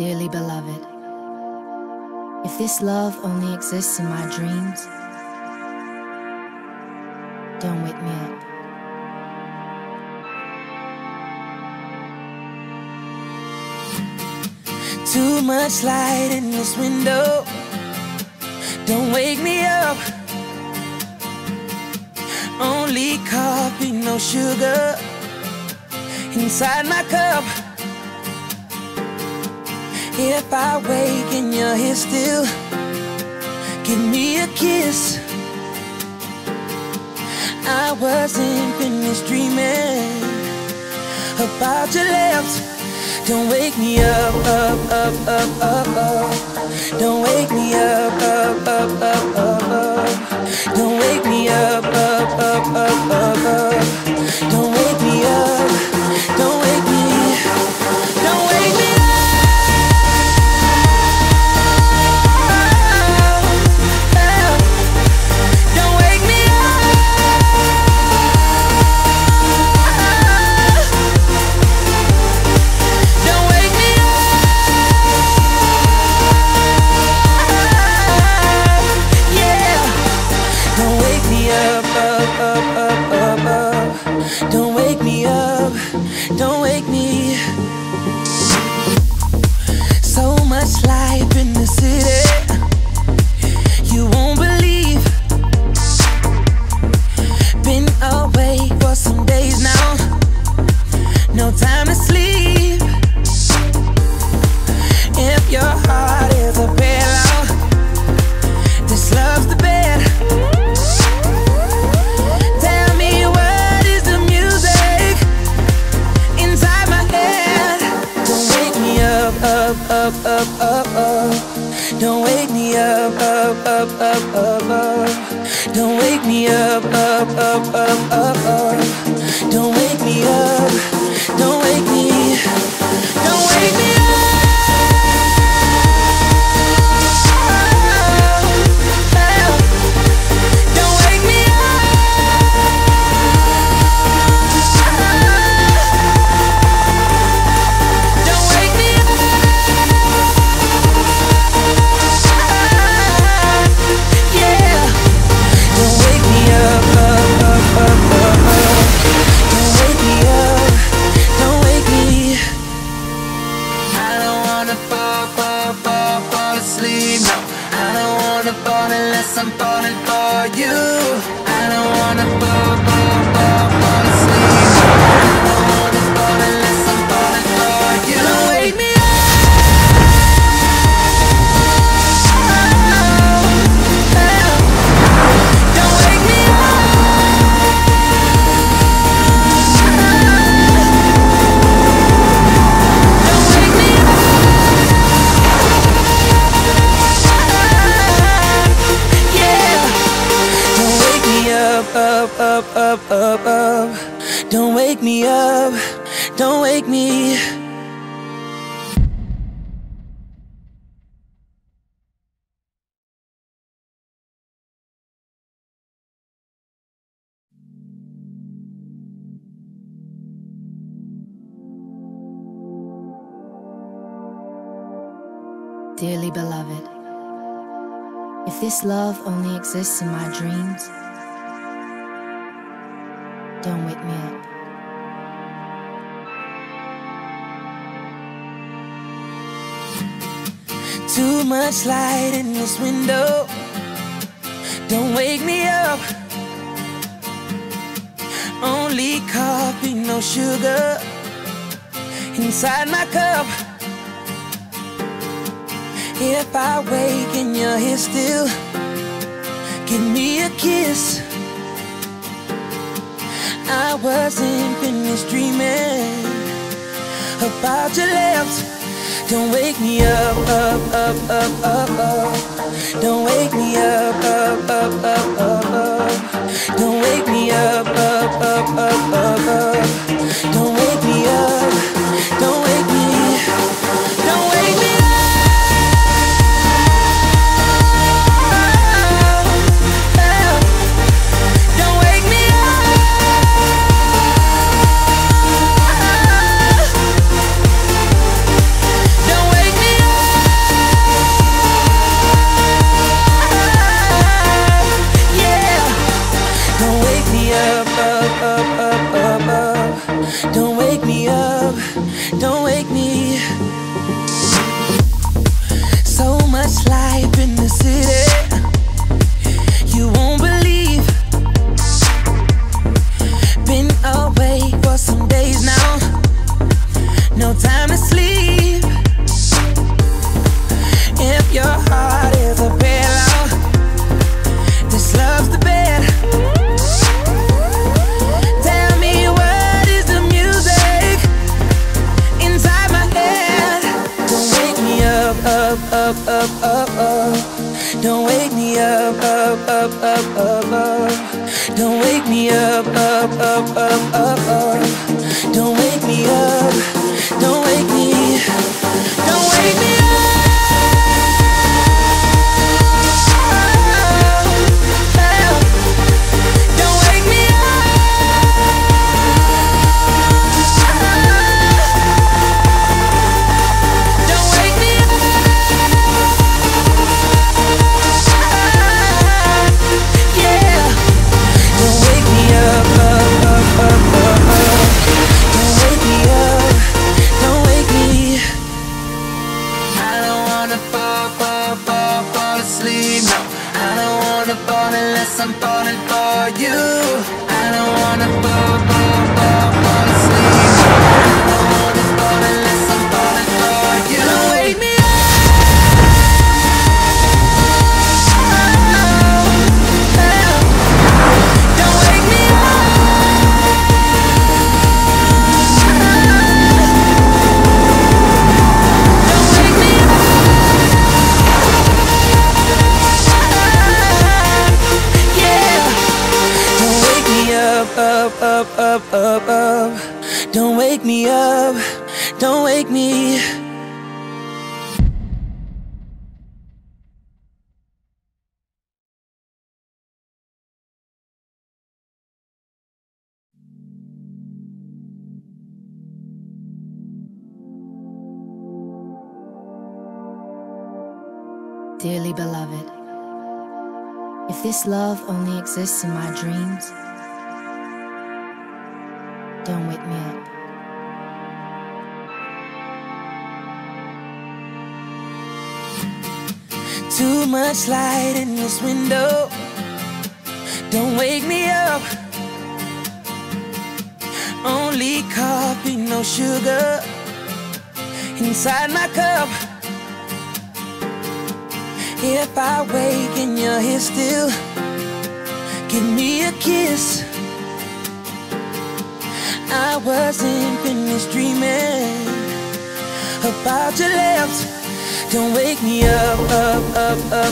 Dearly beloved, if this love only exists in my dreams, don't wake me up. Too much light in this window. Don't wake me up. Only coffee, no sugar inside my cup. If I wake and you're here still, give me a kiss. I wasn't finished dreaming about your lips. Don't wake me up, up, up, up, up, up. Don't wake me up, up, up, up, up, up. Don't wake me up, up, up, up, up, up. Don't Don't wake me. So much life in the city. You won't believe. Been away for some days now. No time to sleep. Up, up, up, up. Don't wake me up, up, up, up, up, up. Don't wake me up, up, up, up, up, up. Don't wake me up. Don't wake me. Don't wake me up. Unless I'm falling for you. I don't wanna fall, up, up, up, up, up. Don't wake me up. Don't wake me. Dearly beloved, if this love only exists in my dreams, don't wake me up. Too much light in this window. Don't wake me up. Only coffee, no sugar inside my cup. If I wake and you're here still, give me a kiss. I wasn't finished dreaming about your lips. Don't wake me up, up, up, up, up, up. Don't wake me up, up, up, up, up, up. I'm asleep. Don't me. Dearly beloved, if this love only exists in my dreams, don't wake me up. Too much light in this window. Don't wake me up. Only coffee, no sugar. Inside my cup. If I wake and you're here still, give me a kiss. I wasn't finished dreaming about your lips. Don't wake me up, up, up, up.